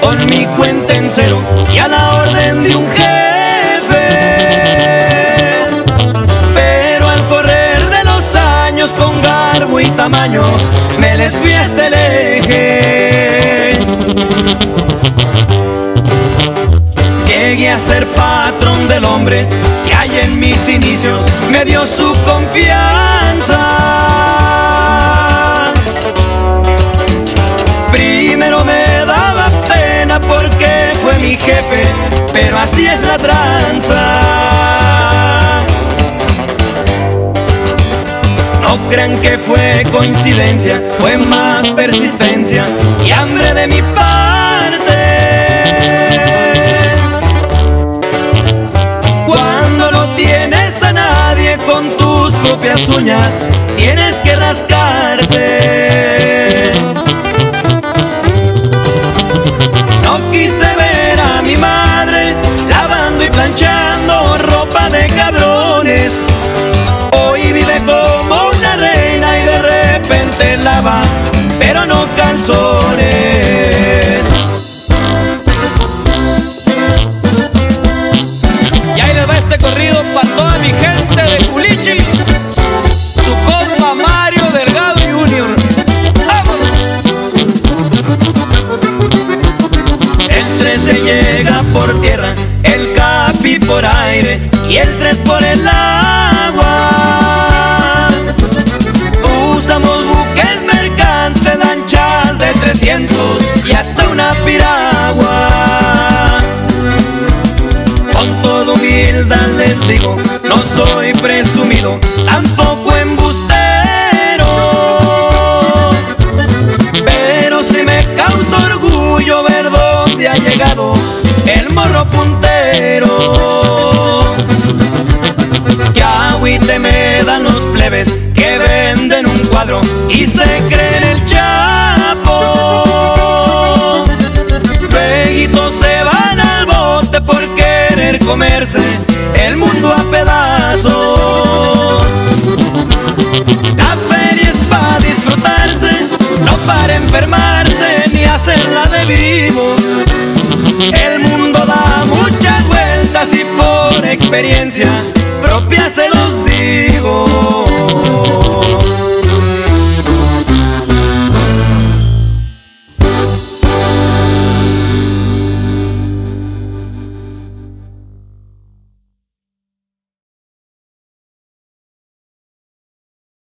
con mi cuenta en cero y a la orden de un jefe. Pero al correr de los años con garbo y tamaño, me les fui hasta el eje. Llegué a ser patrón del hombre que hay en mis inicios me dio su confianza. Porque fue mi jefe, pero así es la tranza. No crean que fue coincidencia, fue más persistencia y hambre de mi parte. Cuando no tienes a nadie con tus propias uñas, tienes que rascarte. Calzones. Y ahí les va este corrido para toda mi gente de Culichi. Su compa Mario Delgado Jr. ¡Vámonos! El 13 llega por tierra, el capi por aire y el 3 por el agua. No soy presumido, tampoco embustero. Pero si me causa orgullo ver dónde ha llegado el morro puntero. Que agüite me dan los plebes que venden un cuadro y se creen el chapo. Lueguito se van al bote por querer comerse La para disfrutarse, no para enfermarse ni hacerla de vivo. El mundo da muchas vueltas y por experiencia propia se los digo.